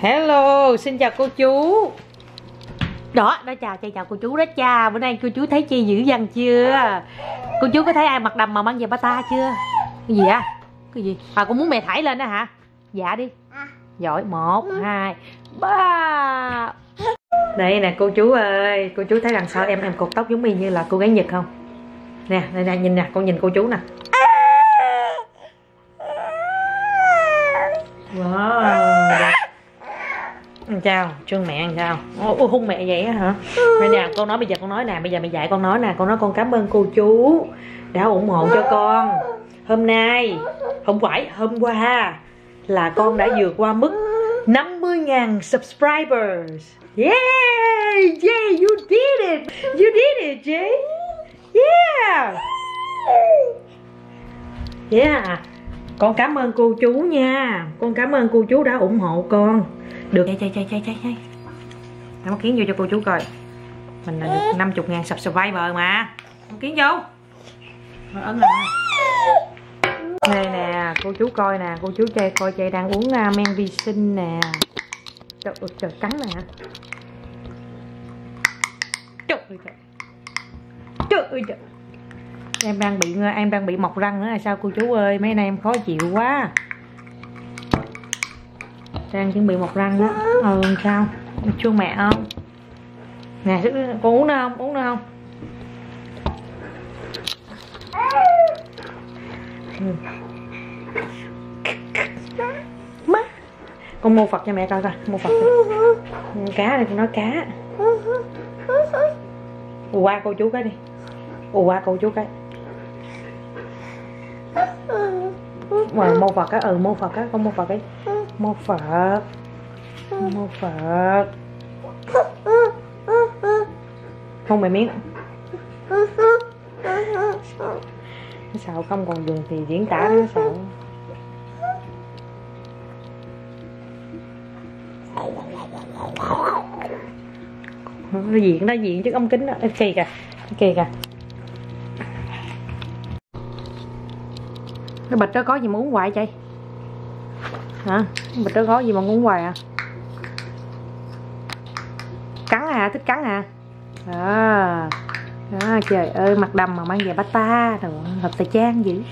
Hello, xin chào cô chú. Đó, đó chào, chào, chào cô chú đó cha Bữa nay cô chú thấy chi dữ dằn chưa? Cô chú có thấy ai mặc đầm mà mang về bata chưa? Cái gì á? Cái gì? À con muốn mẹ thải lên đó hả? Dạ đi. Giỏi, một, hai, ba. Đây nè cô chú ơi. Cô chú thấy đằng sau em em cột tóc giống y như là cô gái Nhật không? Nè, đây nè, nhìn nè, con nhìn cô chú nè. Wow. đẹp. Ăn Chào, trương mẹ ăn sao? Ôi, hung mẹ vậy hả? Bây nè, con nói bây giờ con nói nè, bây giờ mày dạy con nói nè, con nói con cảm ơn cô chú đã ủng hộ cho con. Hôm nay, không phải, hôm qua là con đã vượt qua mức 50.000 subscribers. Yeah, yeah, you did it. You did it, Jay. Yeah. Yeah. Con cảm ơn cô chú nha. Con cảm ơn cô chú đã ủng hộ con. Được chay chay chay chay chay chay Đóng kiến vô cho cô chú coi. Mình là được 50 ngàn subscriber mà. Đóng kiến vô. Rồi ấn lại. Đây nè, cô chú coi nè, cô chú chơi coi chơi đang uống uh, men vi sinh nè. Trời ơi trời cắn nè. Trời ơi trời. Trời ơi trời em đang bị em đang bị mọc răng nữa là sao cô chú ơi mấy nay em khó chịu quá đang chuẩn bị một răng đó. Ừ sao? Chua mẹ không? Nè con uống nữa không? Uống nữa không? Má con mua phật cho mẹ coi coi, mua phật cá này con nói cá. Qua cô chú cái đi. Qua cô chú cái. Mà mô Phật á ừ mô Phật á con mô Phật ấy mô Phật mô Phật không, mày miếng. Nó sợ không còn dùng thì diễn tả nó sợ nó diện nó diện chứ ống kính đó. Kỳ kìa kỳ kìa. Cái bịch đó có gì muốn hoài vậy? Hả? Cái bịch đó gì mà muốn hoài à? Cắn à thích cắn à? À, à trời ơi mặt đầm mà mang về bata rồi thật tài trang dữ.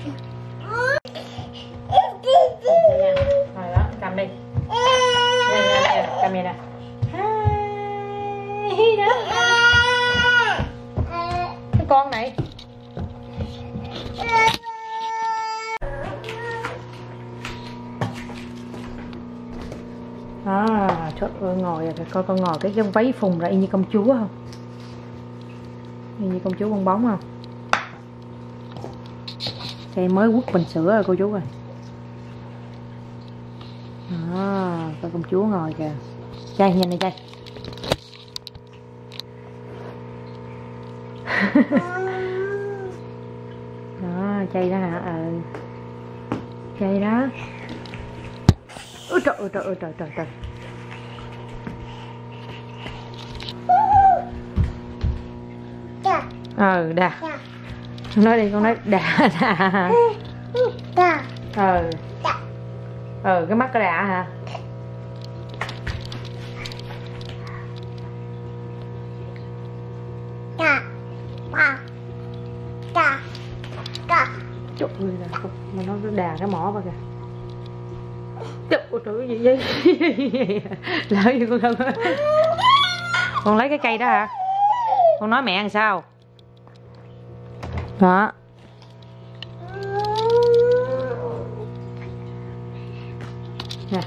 Con ngồi rồi coi con ngồi cái, cái váy phùng ra y như công chúa không? Y như công chúa bong bóng không? Đây mới quất bình sữa rồi cô chú ơi. À, coi công chúa ngồi kìa. Chay nhìn này chay đó chay đó hả? Ờ. Ừ chay đó. Ôi trời ơi trời ơi trời trời trời. Ờ đà. Nói đi con nói đà đà. Ờ ờ cái mắt cái đà hả? Trời ơi là mà nó đà cái mỏ vào kìa. Trời ơi trời gì vậy? Lỡ gì con không Con lấy cái cây đó hả? Con nói mẹ làm sao đó. Nè.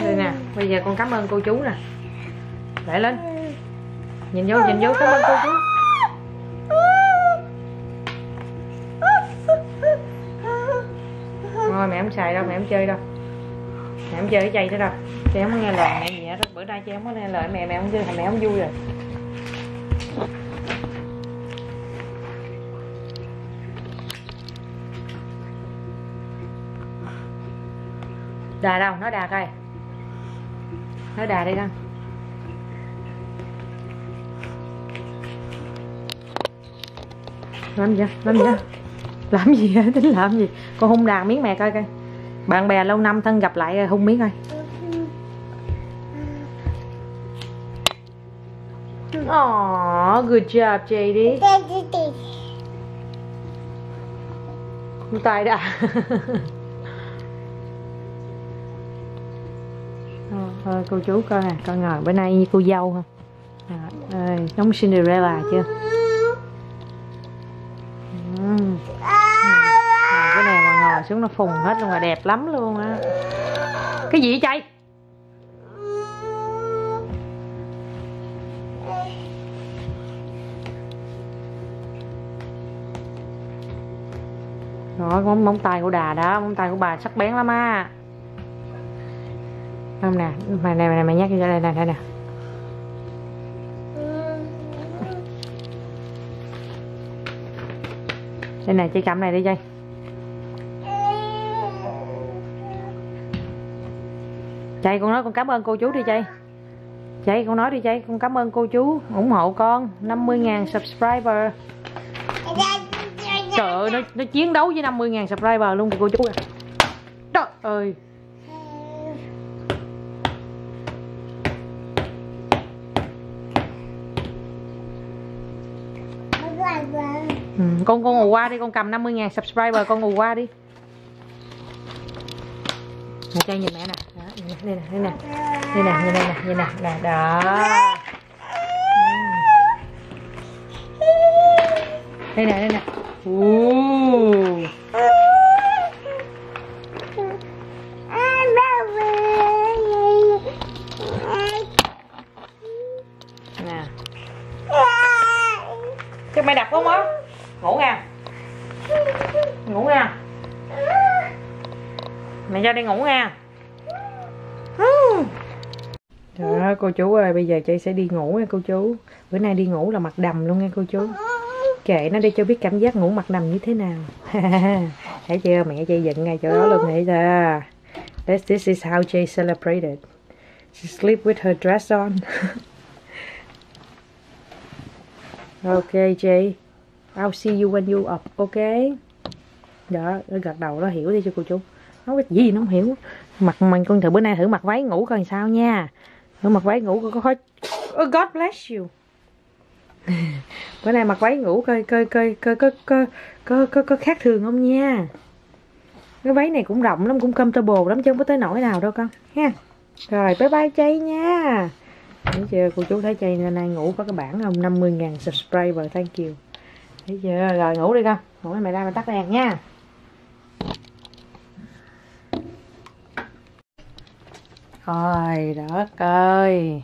Đây nè, bây giờ con cảm ơn cô chú nè. Để lên. Nhìn vô, nhìn vô, cảm ơn cô chú Thôi mẹ không xài đâu, mẹ không chơi đâu. Mẹ không chơi cái dây đó đâu. Chị không có nghe lời mẹ gì hết Bữa nay chị không có nghe lời mẹ, mẹ không chơi, mẹ không vui rồi. Đà đâu? Nói đà coi. Nói đà đi đâu làm gì? Làm gì? Làm gì? Tính làm gì? Con hung đàn miếng mẹ coi coi. Bạn bè lâu năm thân gặp lại à, hung miếng coi Oh ờ, good job, JD. tay đã. Thôi ờ, ờ, cô chú coi nè coi ngồi bữa nay như cô dâu không à, dạ, ơi giống Cinderella chưa à, cái này mà ngồi xuống nó phùng hết luôn là đẹp lắm luôn á. Cái gì vậy chạy đó móng móng tay của đà đó móng tay của bà sắc bén lắm á. Không nè mày này mày này mày nhắc cho đây nè đây nè. Đây này chị cầm này đi chơi chạy con nói con cảm ơn cô chú đi chơi chạy con nói đi chơi con cảm ơn cô chú ủng hộ con. 50.000 subscriber. Trời ơi nó, nó chiến đấu với 50.000 subscriber luôn cô chú à trời ơi. Ừ, con con ngủ qua đi con cầm 50 ngàn subscriber con ngủ qua đi. Mẹ trai nhìn mẹ nè đây nè. Đây nè đây nè đây nè đây nè. Nè đó. Ừ. Đây nè đây nè. Ooh. Ngủ nha. Trời ơi cô chú ơi bây giờ chị sẽ đi ngủ nha cô chú. Bữa nay đi ngủ là mặt đầm luôn nha cô chú. Kệ nó đi cho biết cảm giác ngủ mặt đầm như thế nào. Thấy chưa? Mẹ chị dựng ngay chỗ đó luôn thấy chưa This, this is how Jay celebrated. She sleep with her dress on. Ok Jay I'll see you when you up, ok? Đó, nó gật đầu nó hiểu đi cho cô chú. Nói cái gì nó không hiểu. Mặt mình con thử bữa nay thử mặc váy ngủ coi sao nha. Thử mặc váy ngủ có hết oh, God bless you. Bữa nay mặc váy ngủ coi coi coi coi coi coi coi coi coi khác thường không nha. Cái váy này cũng rộng lắm, cũng comfortable lắm chứ không có tới nỗi nào đâu con. Ha. Rồi bye bye chay nha. Thấy chưa cô chú thấy chay nay ngủ có cái bảng không? 50.000 subscriber thank you. Thấy chưa? Rồi ngủ đi con. Ngủ mày ra mày tắt đèn nha. Ôi đất ơi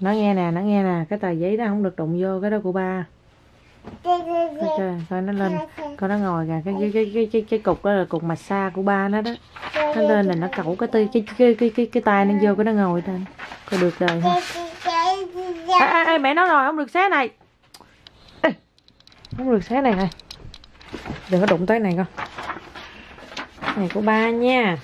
Nó nghe nè, nó nghe nè Cái tờ giấy đó không được đụng vô cái đó của ba. Coi, coi nó lên Coi nó ngồi kìa cái, cái, cái, cái, cái, cái cục đó là cục massage của ba nó đó. Nó lên là nó cẩu cái tư cái, cái, cái, cái, cái tay nó vô cái nó ngồi trên Coi được đời không ê, ê, ê, mẹ nó rồi không được xé này. Ê, Không được xé này này Đừng có đụng tới này con. Này của ba nha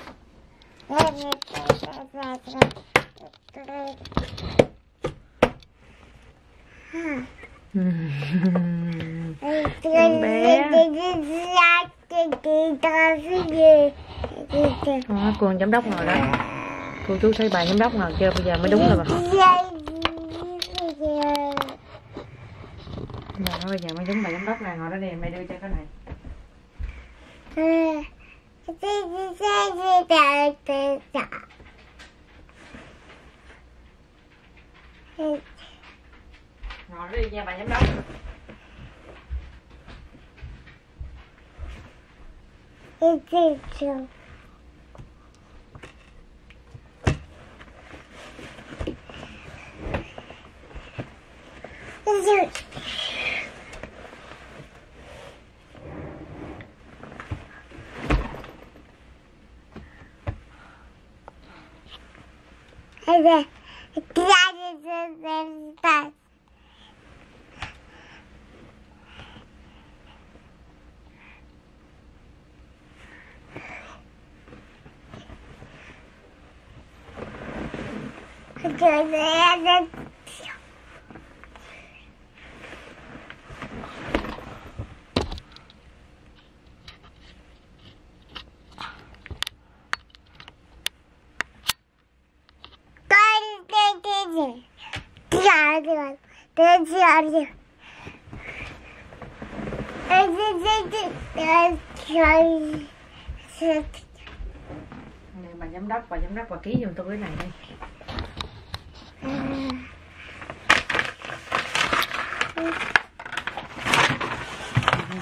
bé à, cô giám đốc ngồi đó. Cô chú thấy bà giám đốc ngồi chưa? Bây giờ mới đúng rồi bà. Đó, bây giờ mới đúng bà giám đốc này ngồi đó đi Mày đưa cho cái này ngồi đi nha bà giám đốc Thank you. and then glided to the. Because they had Này, bà giám đốc bà giám đốc bà ký giùm tôi cái này đi.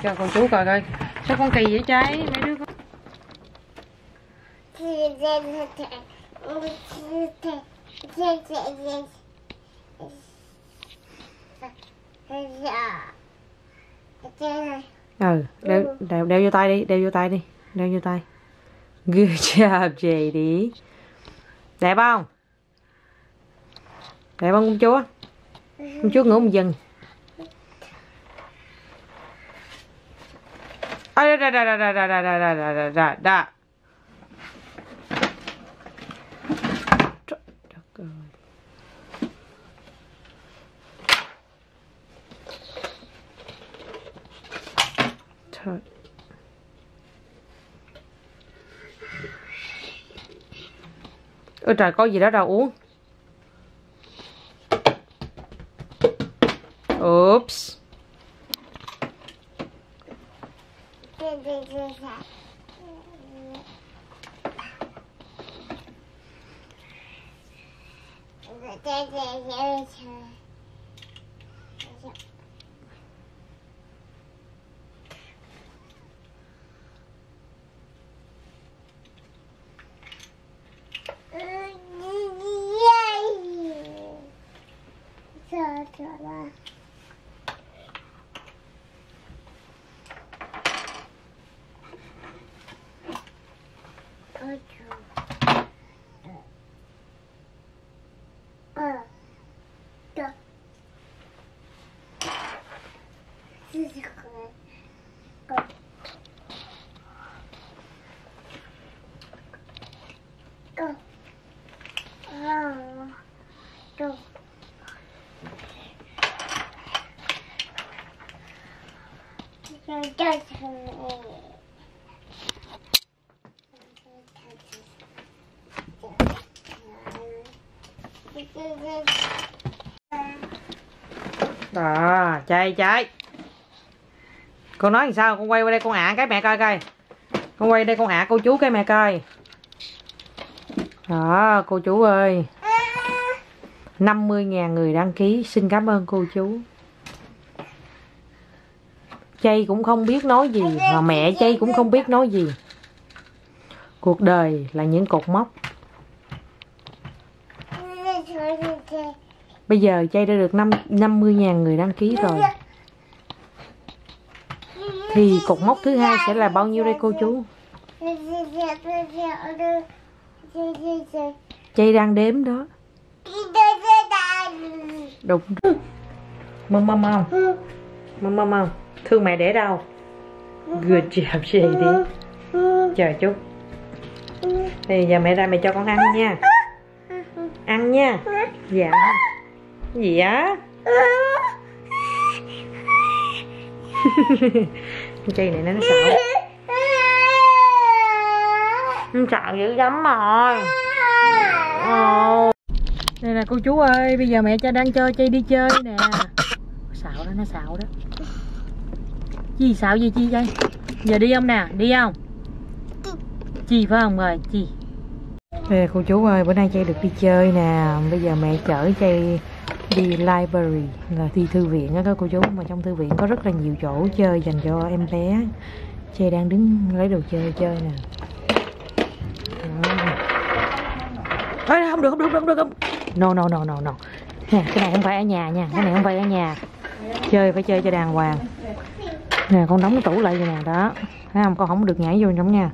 Cho con chú coi coi. Sao con kỳ vậy trái mấy đứa con ừ đeo, đeo, đeo vô tay đi đeo vô tay đi đeo vô tay. Good job JD đẹp không? Đẹp không công chúa? Công chúa ngủ một dần à, da, da, da, da, da, da, da, da, da, da, da, da. Trời đất ơi. Trời. Ôi trời có gì đó đâu uống хочу. А, да. Я Đó, chạy chạy Con nói làm sao? Con quay qua đây con ạ cái mẹ coi coi. Con quay đây con ạ cô chú cái mẹ coi. Đó cô chú ơi. 50.000 người đăng ký. Xin cảm ơn cô chú. Chay cũng không biết nói gì Mà mẹ Chay cũng không biết nói gì. Cuộc đời là những cột mốc. Bây giờ Chay đã được 5, 50.000 người đăng ký rồi. Thì cột mốc thứ hai sẽ là bao nhiêu đây cô chú? Chay đang đếm đó. Đúng. Mâm mâm không Mâm mâm không Thương mẹ để đâu? Good job chị đi. Chờ chút. Thì giờ mẹ ra mẹ cho con ăn nha. Ăn nha. Dạ. Gì á Cây này nó sợ. Nó sợ dữ lắm rồi. Ồ. Đây là cô chú ơi Bây giờ mẹ cho đang cho Chay đi chơi nè. Xạo đó nó xạo đó. Chi xạo gì chi đây? Giờ đi không nè đi không? Chi phải không rồi chi? Đây cô chú ơi bữa nay Chay được đi chơi nè. Bây giờ mẹ chở Chay đi library là đi thư viện á các cô chú mà trong thư viện có rất là nhiều chỗ chơi dành cho em bé. Chê đang đứng lấy đồ chơi chơi nè. Ê, không được không được không được không no no no no no. Nè cái này không phải ở nhà nha cái này không phải ở nhà. Chơi phải chơi cho đàng hoàng. Nè con đóng tủ lại vậy nè đó. Thấy không? Con không được nhảy vô trong nha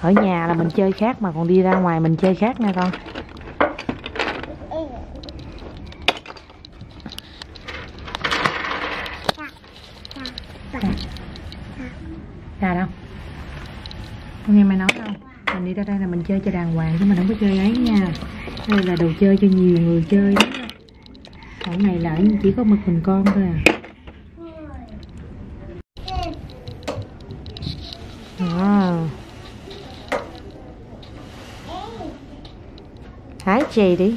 ở nhà là mình chơi khác mà còn đi ra ngoài mình chơi khác nha con ra đâu con nghe mày nói không mình đi ra đây là mình chơi cho đàng hoàng chứ mình không có chơi ấy nha. Đây là đồ chơi cho nhiều người chơi đó. Ở này là chỉ có một mình con thôi à. Wow. Hái chì đi.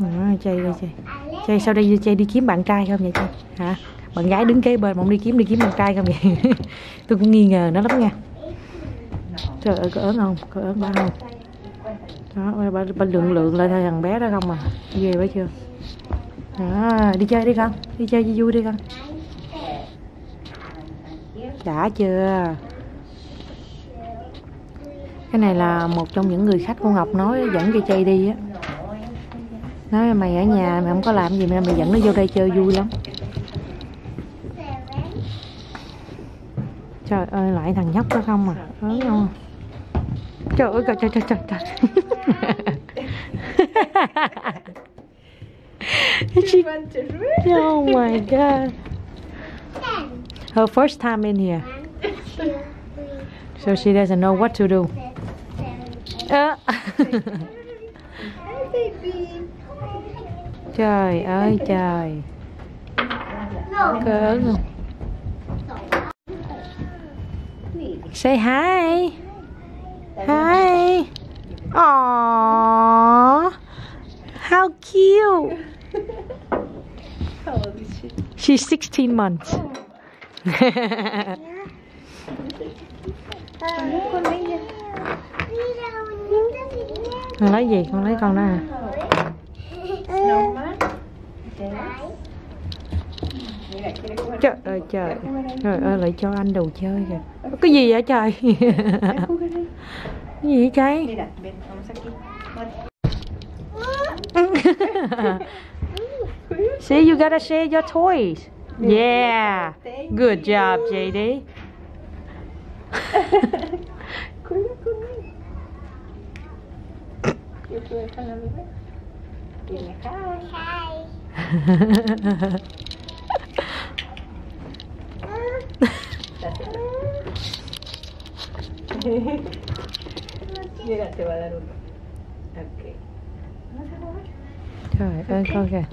À, Chay chơi Chay sau đây chơi đi kiếm bạn trai không vậy chơi Hả? Bạn gái đứng kế bên mà đi kiếm đi kiếm bạn trai không vậy? Tôi cũng nghi ngờ nó lắm nha. Trời ơi có ớn không? Có ớn ba không? Đó ba, ba lượng lượng lại thằng bé đó không à? Ghê quá chưa? Đó, đi chơi đi con. Đi chơi cho vui đi con. Đã chưa? Cái này là một trong những người khách của ngọc nói dẫn cho chay đi á. Nói mày ở nhà mày không có làm gì mà mày dẫn nó vô đây chơi vui lắm. Trời ơi lại thằng nhóc đó không à? Ớn không. Trời ơi trời trời trời trời. She, oh my god. Her first time in here. So she doesn't know what to do. Ơ. trời ơi trời. Cỡ không say hi hi Aww. how cute How old is she? she's 16 months Con lấy gì? con lấy con đó má. Trời ơi trời. trời ơi lại cho anh đồ chơi kìa. Cái gì vậy trời? cái gì vậy trái? Đi đặt bên ông Saki. See, you gotta share your toys. Yeah. Good job, JD. Kuya, kuya. Yêu cười con làm gì vậy? Đi này khai. Mira, te va a dar uno. Ok. Trời ơi con kìa.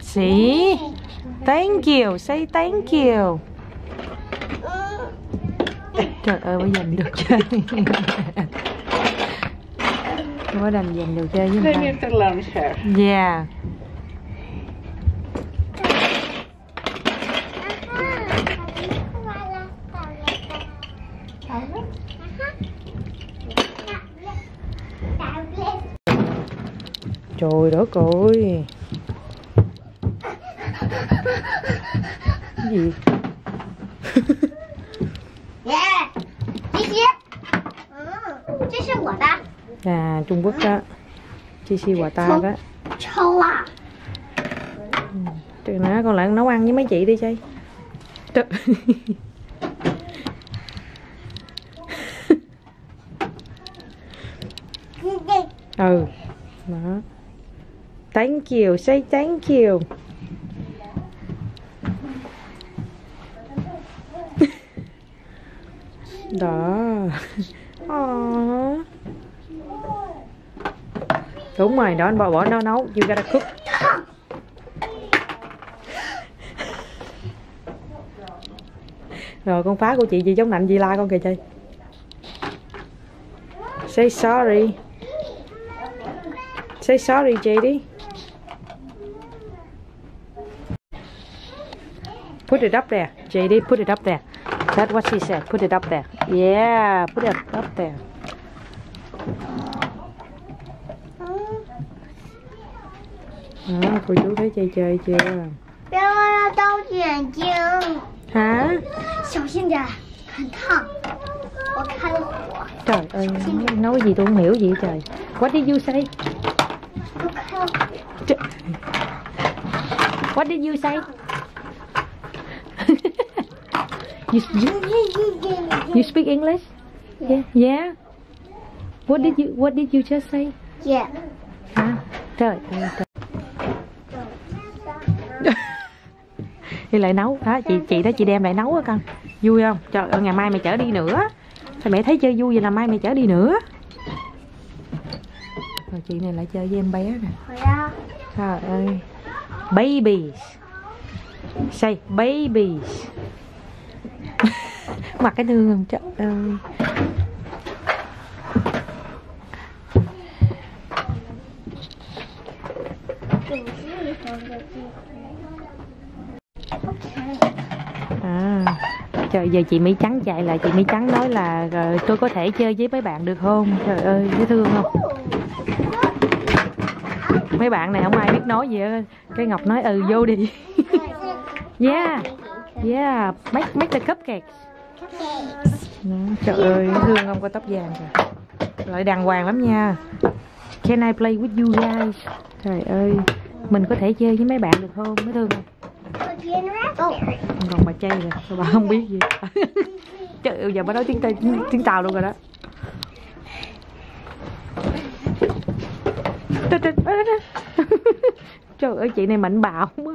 See? Thank you. Say thank you. Trời ơi, mới giành được chơi. Không có đành giành được chơi với người ta. Yeah. Trời đất ơi. Cái gì? Trung Quốc đó. Chi si quả ta đó. 抽啊！Trời nó con lại nấu ăn với mấy chị đi chơi. Trời. ừ. Đó. Thank you, say thank you. Đó. Aww. Đúng rồi, đó anh bỏ bỏ nấu nấu. You gotta cook. Rồi con phá của chị gì chống nạnh gì la con kìa chơi. Say sorry. Say sorry chị đi. Put it up there. JD, put it up there. That's what she said. Put it up there. Yeah, put it up there. đó cô chú thấy chơi chơi chưa? Đau 眼睛 hả? Trời ơi nói gì tôi không hiểu gì trời. What did you say? What did you say? You, you, you speak English? Yeah. Yeah? What did you what did you just say? Yeah. Hả? Trời ơi trời. Đi lại nấu. Đó, chị chị đó, chị đem lại nấu á con. Vui không? Trời ơi, ngày mai mày chở đi nữa. Sao mẹ thấy chơi vui vậy là mai mày chở đi nữa. Rồi chị này lại chơi với em bé nè. Trời ơi. Babies. Say babies. Mặc cái thương không? Trời ơi à trời giờ chị mỹ trắng chạy lại, chị mỹ trắng nói là ờ, tôi có thể chơi với mấy bạn được không? Trời ơi, dễ thương không? Mấy bạn này không ai biết nói gì hết cái ngọc nói ừ vô đi. Yeah yeah, make make the cupcakes. Trời ơi thương không? Có tóc vàng kìa. Lại đàng hoàng lắm nha. Can I play with you guys? Trời ơi, mình có thể chơi với mấy bạn được không? Mới thương không? Còn bà chay rồi bà không biết gì? Trời giờ bà nói tiếng tây tiếng tàu luôn rồi đó. Trời, ơi chị này mạnh bạo quá.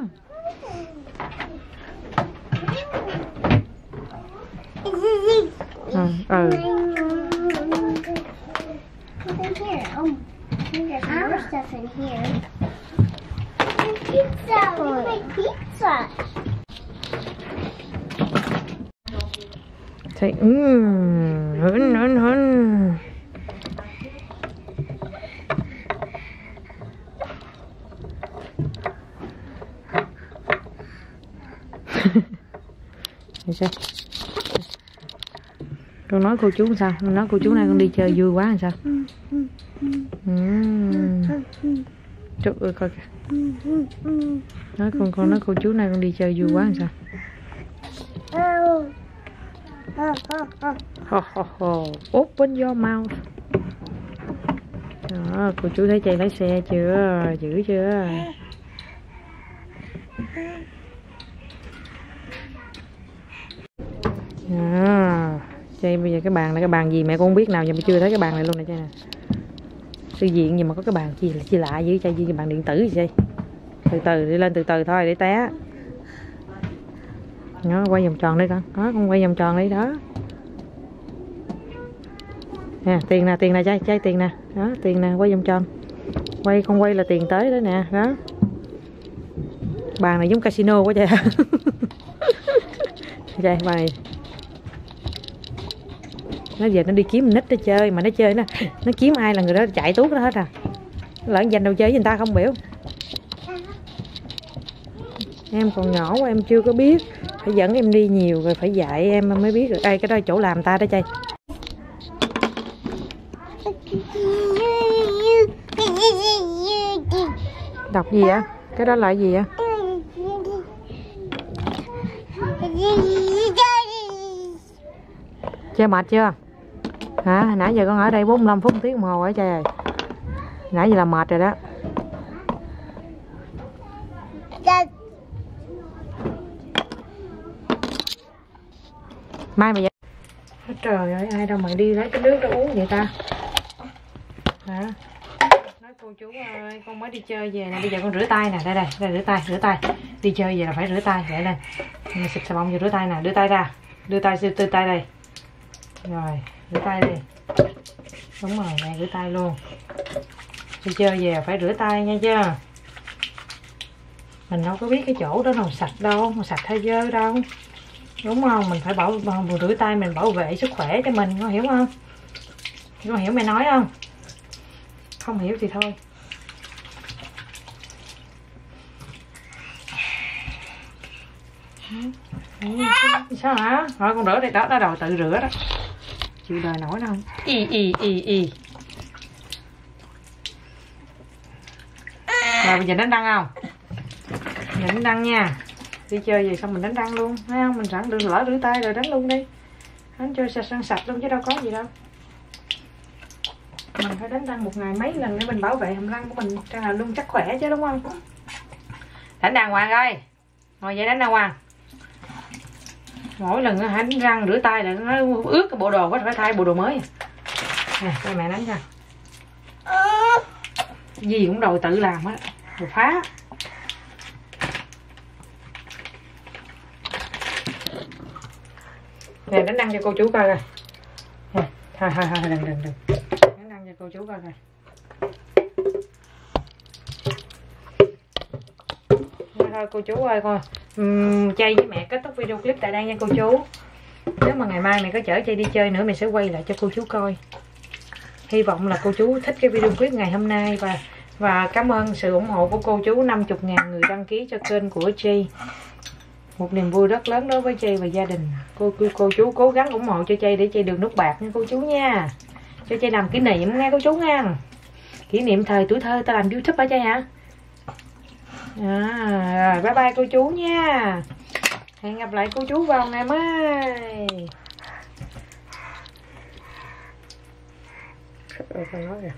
À, ừ. there's more stuff in here. Pizza. We make pizza. Hứng hứng hứng Để xem con nói cô chú sao nói cô chú này con đi chơi vui quá làm sao Ừm trời ơi coi kìa. Nói con con nói cô chú này con đi chơi vui quá làm sao? Ho ho ho. Open your mouth. Đó cô chú thấy chạy lái xe chưa? Dữ chưa? À, Đó chơi bây giờ cái bàn này, cái bàn gì mẹ con không biết nào, giờ mà chưa thấy cái bàn này luôn nè chơi nè sư diện gì mà có cái bàn chi chi lạ dữ chơi gì bàn điện tử gì vậy từ từ, đi lên từ từ thôi, để té. Nó quay vòng tròn đi con. Đó, con quay vòng tròn đi, đó. Nè, tiền nè tiền nè chơi chơi tiền nè. Đó, tiền nè, quay vòng tròn. Quay, con quay là tiền tới đó nè, đó. Bàn này giống casino quá trời. Trai bàn này nó giờ nó đi kiếm nít để chơi, mà nó chơi nó nó kiếm ai là người đó chạy tuốt đó hết à. Lỡ dành đâu chơi với người ta không biểu. Em còn nhỏ quá, em chưa có biết. Phải dẫn em đi nhiều rồi phải dạy em mới biết được. Ai cái đó là chỗ làm ta đó chơi. Đọc gì vậy? Cái đó là gì vậy? Chơi mệt chưa? Hả? Nãy giờ con ở đây 45 phút, tiếng đồng hồ ở trời. Ơi nãy giờ là mệt rồi đó. Mai mày vậy? Trời ơi, ai đâu mà đi lấy cái nước đó uống vậy ta? Hả? Nói cô chú ơi, con mới đi chơi về nè, bây giờ con rửa tay nè, đây đây đây, rửa tay rửa tay. Đi chơi về là phải rửa tay vậy lên. Xịt xà bông vô rửa tay nè, đưa tay ra. Đưa tay đưa tay đây rồi, rửa tay đi. Đúng rồi mẹ rửa tay luôn. Đi chơi về phải rửa tay nha chưa mình đâu có biết cái chỗ đó nào sạch đâu, mà sạch hay dơ đâu. Đúng không? Mình phải bảo mình rửa tay mình bảo vệ sức khỏe cho mình, có hiểu không? Có hiểu mày nói không? Không hiểu thì thôi. Sao hả? Thôi, con rửa đây, đó đó đầu tự rửa đó chịu đời nổi đâu. Y y y y rồi bây giờ đánh răng không? Giờ đánh răng nha. Đi chơi về xong mình đánh răng luôn thấy không mình sẵn đừng lỡ rửa tay rồi đánh luôn đi. Đánh cho sạch răng sạch luôn chứ đâu có gì đâu. Mình phải đánh răng một ngày mấy lần để mình bảo vệ hàm răng của mình cho là luôn chắc khỏe chứ đúng không? Đánh đàng hoàng ơi. Ngồi dậy đánh đàng hoàng mỗi lần nó đánh răng rửa tay là nó ướt cái bộ đồ quá phải thay bộ đồ mới. Nè cho mẹ đánh ra, gì cũng đòi tự làm á rồi phá. Nè đánh răng cho cô chú coi coi. Nè thôi thôi thôi đừng đừng đừng. Đánh răng cho cô chú coi coi. Thôi cô chú ơi coi chay với mẹ kết thúc video clip tại đây nha cô chú. Nếu mà ngày mai mẹ có chở chay đi chơi nữa mẹ sẽ quay lại cho cô chú coi. Hy vọng là cô chú thích cái video clip ngày hôm nay và và cảm ơn sự ủng hộ của cô chú 50.000 người đăng ký cho kênh của Chi. Một niềm vui rất lớn đối với Chi và gia đình. Cô cô, cô chú cố gắng ủng hộ cho Chi để Chi được nút bạc nha cô chú nha. Cho Chi làm kỷ niệm nghe cô chú nha. Kỷ niệm thời tuổi thơ ta làm youtube hả Chi hả? À, rồi bye bye cô chú nha. Hẹn gặp lại cô chú vào ngày mai. Rồi, con nói rồi